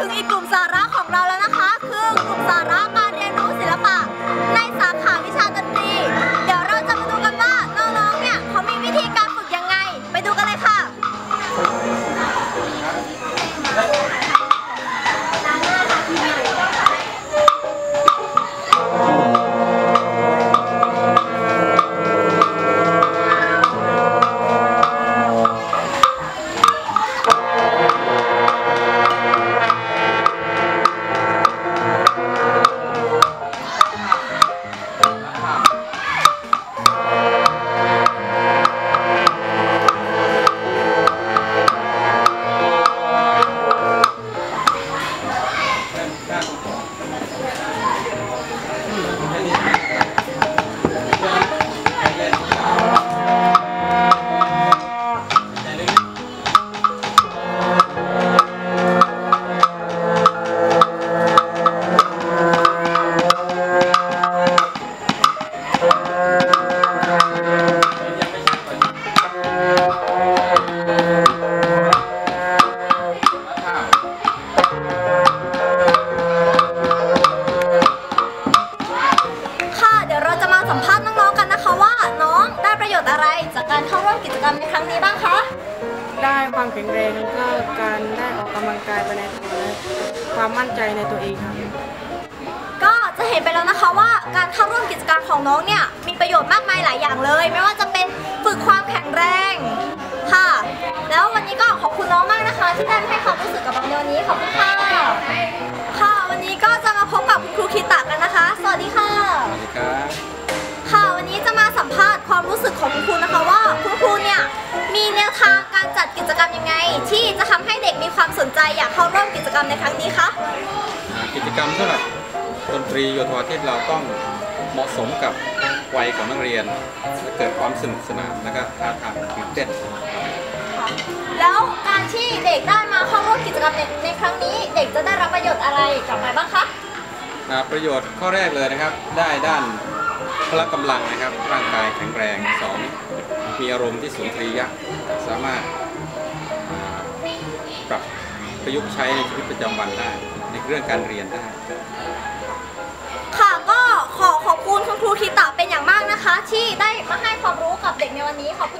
ถึงอีกกลุ่มสาระของเราแล้วนะคะ คือกลุ่มสาระการ จากการเข้าร่วมกิจกรรมในครั้งนี้บ้างคะ ได้ความแข็งแรงแล้วก็การได้ออกกำลังกายไปในตัวและความมั่นใจในตัวเองครับก็จะเห็นไปแล้วนะคะว่าการเข้าร่วมกิจกรรมของน้องเนี่ยมีประโยชน์มากมายหลายอย่างเลย ไม่ว่าจะเป็นฝึกความแข็งแรงค่ะ แล้ววันนี้ก็ขอบคุณน้องมากนะคะ ที่ได้มาให้ความรู้สึกกับเราในวันนี้ขอบคุณค่ะค่ะ วันนี้ก็จะมาพบกับคุณครูคิตะกันนะคะ สวัสดีค่ะสวัสดีครับค่ะวันนี้จะมาสัมภาษณ์ความรู้สึกของคุณครูนะคะ ใจอยากเข้าร่วมกิจกรรมในครั้งนี้คะอ่ากิจกรรมสำหรับดนตรีโยธวาทิตเราต้องเหมาะสมกับวัยของนักเรียนและเกิดความสนุกสนานและก็ท้าทายตื่นเต้นแล้วการที่เด็กได้มาเข้าร่วมกิจกรรมในในครั้งนี้ เด็กจะได้รับประโยชน์อะไรกลับมาบ้างคะอ่าประโยชน์ข้อแรกเลยนะครับ ได้ด้านพละกำลังนะครับ ร่างกายแข็งแรงสองมีอารมณ์ที่สุนทรียะสามารถอ่าปรับ ประยุกต์ใช้ในชีวิตประจำวันได้ ในเรื่องการเรียนได้ ค่ะก็ขอขอบคุณคุณครูคิตะเป็นอย่างมากนะคะ ที่ได้มาให้ความรู้กับเด็กในวันนี้ขอบคุณ